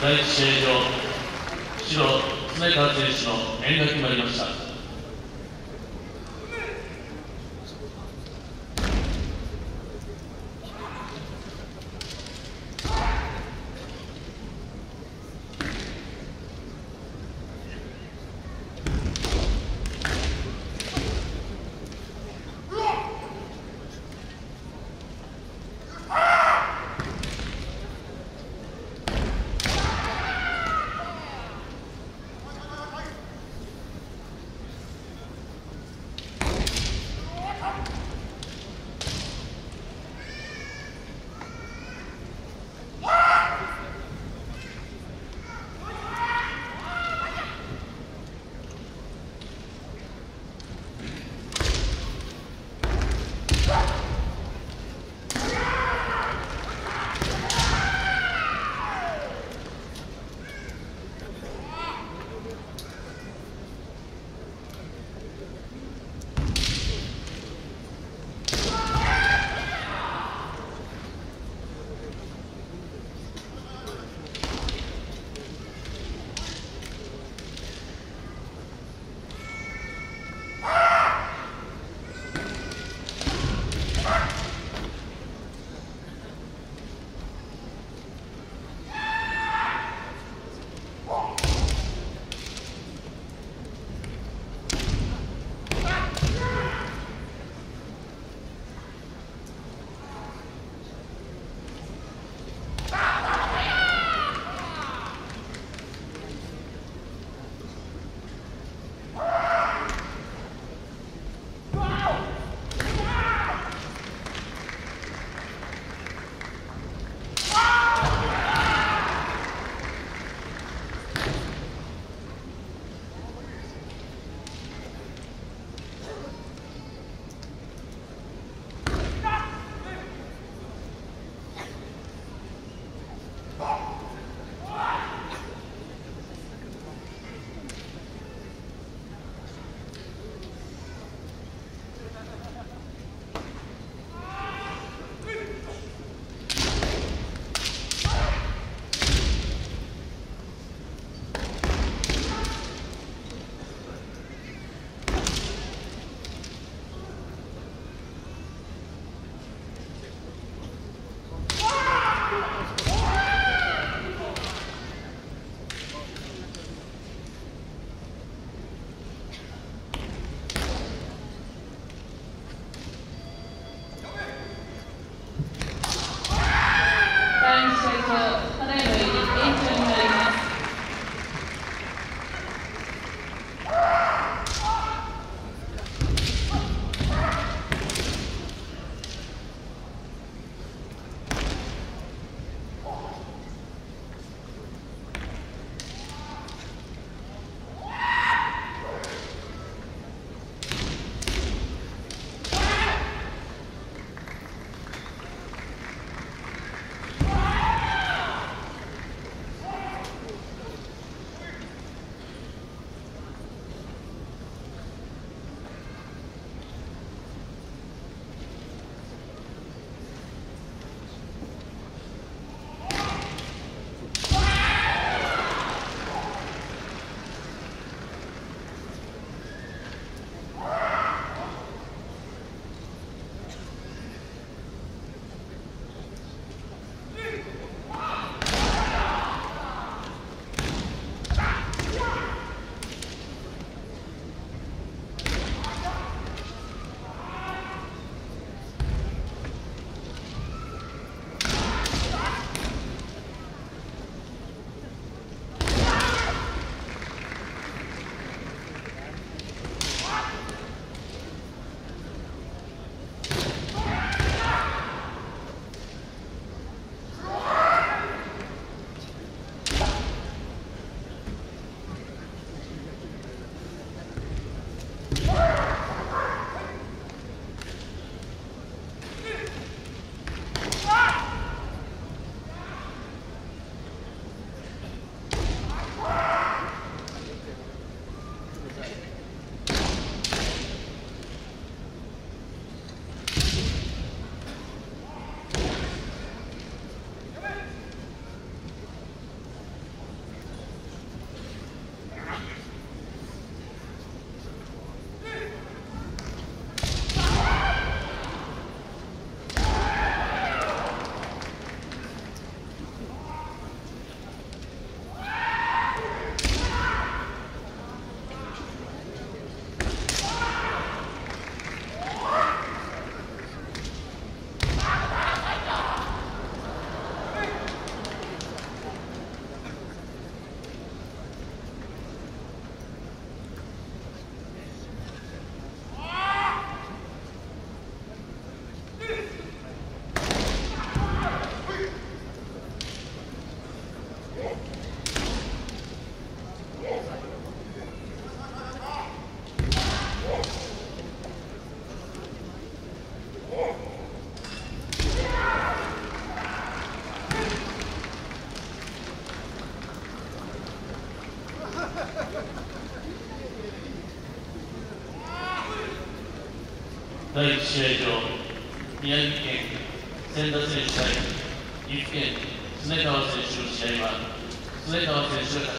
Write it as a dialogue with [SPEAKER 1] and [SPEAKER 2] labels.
[SPEAKER 1] 第一試合場白常川選手の演が決まりました。第1試合場宮城県千田選手対岐阜県常川選手の試合は常川選手が勝ち